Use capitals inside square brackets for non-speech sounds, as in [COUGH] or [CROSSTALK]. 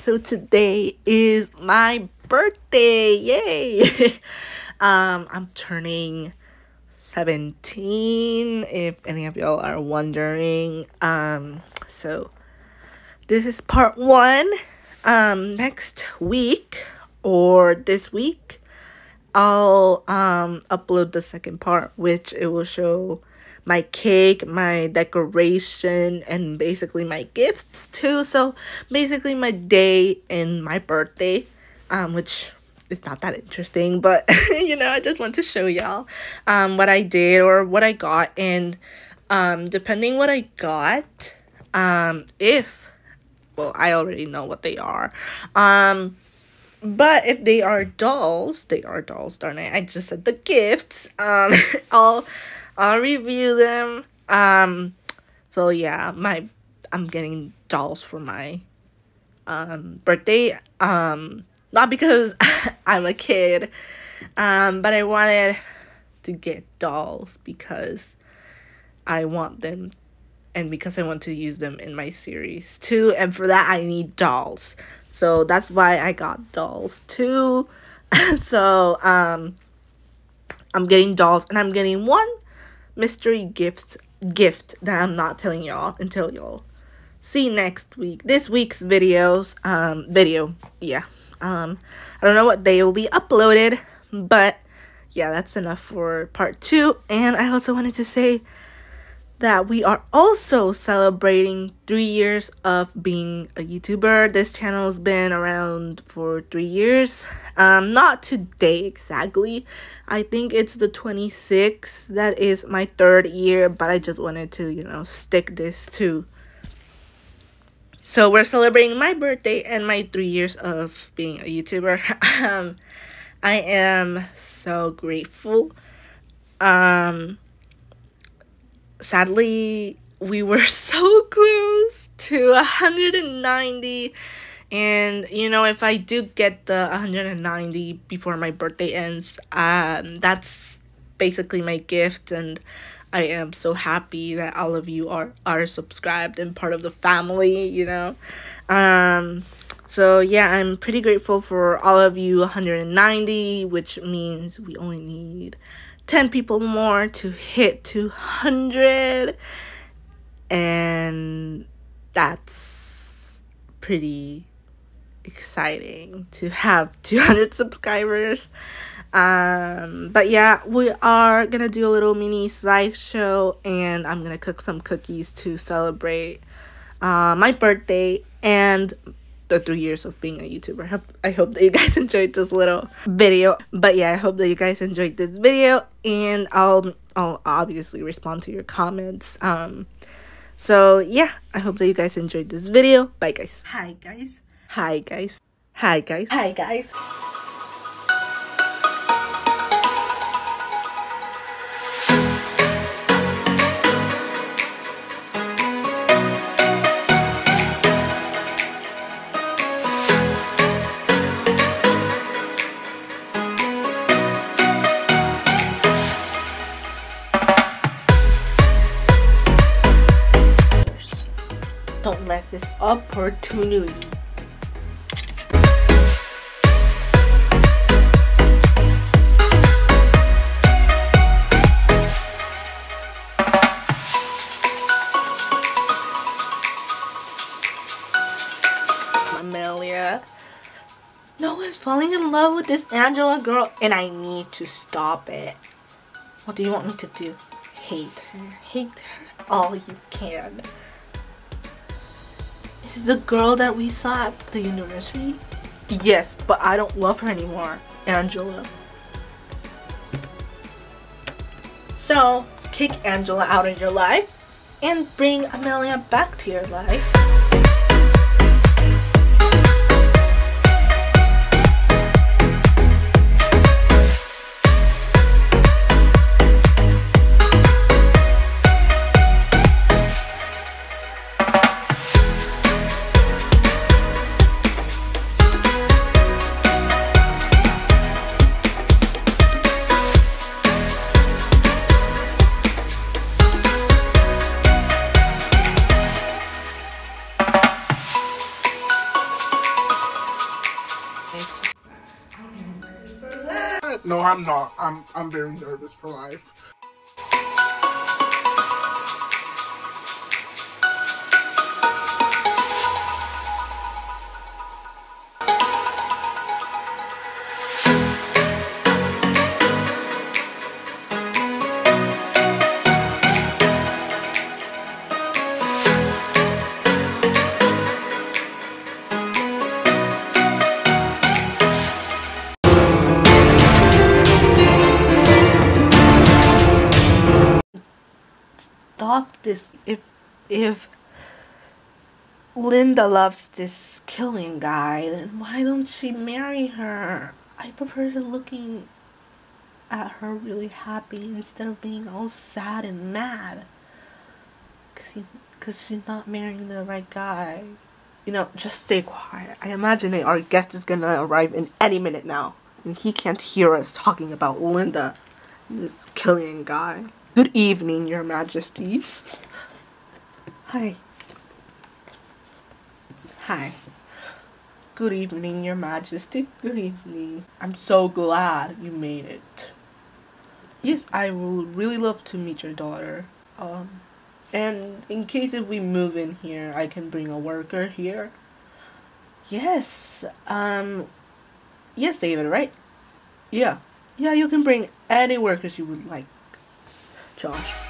So today is my birthday. Yay! [LAUGHS] um I'm turning 17 if any of y'all are wondering. Um so this is part 1. Um next week or this week I'll um upload the second part which it will show my cake, my decoration, and basically my gifts too. So basically my day and my birthday, um, which is not that interesting, but [LAUGHS] you know, I just want to show y'all um what I did or what I got and um depending what I got, um if well I already know what they are. Um but if they are dolls, they are dolls, darn it. I just said the gifts. Um [LAUGHS] I'll I'll review them. Um, so yeah, my I'm getting dolls for my um birthday. Um, not because [LAUGHS] I'm a kid, um, but I wanted to get dolls because I want them and because I want to use them in my series too. And for that, I need dolls. So that's why I got dolls too. [LAUGHS] so um, I'm getting dolls and I'm getting one mystery gift gift that I'm not telling y'all until y'all see next week. This week's videos um video. Yeah. Um I don't know what day will be uploaded, but yeah, that's enough for part 2 and I also wanted to say that we are also celebrating three years of being a YouTuber. This channel has been around for three years. Um, not today exactly. I think it's the 26th. That is my third year, but I just wanted to, you know, stick this to. So we're celebrating my birthday and my three years of being a YouTuber. [LAUGHS] um, I am so grateful. Um, sadly, we were [LAUGHS] so close to 190 and you know if i do get the 190 before my birthday ends um that's basically my gift. And i am so happy that all of you are are subscribed and part of the family you know? Um so yeah i'm pretty grateful for all of you 190 which means we only need 10 people more to hit 200 and that's pretty exciting to have 200 [LAUGHS] subscribers. Um but yeah we are gonna do a little mini slideshow and i'm gonna cook some cookies to celebrate uh, my birthday and the three years of being a YouTuber. I hope I hope that you guys [LAUGHS] enjoyed this little video. But yeah, I hope that you guys enjoyed this video and I'll I'll obviously respond to your comments. Um so yeah, I hope that you guys enjoyed this video. Bye guys. Hi guys. Hi guys. Hi guys. Hi guys. Don't let this opportunity Amelia. No one's falling in love with this Angela girl and I need to stop it. What do you want me to do? Hate her. Hate her all you can. The girl that we saw at the university? Yes, but I don't love her anymore, Angela. So, kick Angela out of your life and bring Amelia back to your life. No, I'm not. I'm I'm very nervous for life. Stop this if if Linda loves this killing guy, then why don't she marry her? I prefer to looking at her really happy instead of being all sad and mad. Cause, he, Cause she's not marrying the right guy. You know, just stay quiet. I imagine our guest is gonna arrive in any minute now. And he can't hear us talking about Linda, this killing guy. Good evening, your majesties. Hi. Hi. Good evening, your majesty. Good evening. I'm so glad you made it. Yes, I would really love to meet your daughter. Um, and in case if we move in here, I can bring a worker here. Yes, um, yes, David, right? Yeah. Yeah, you can bring any workers you would like. Josh.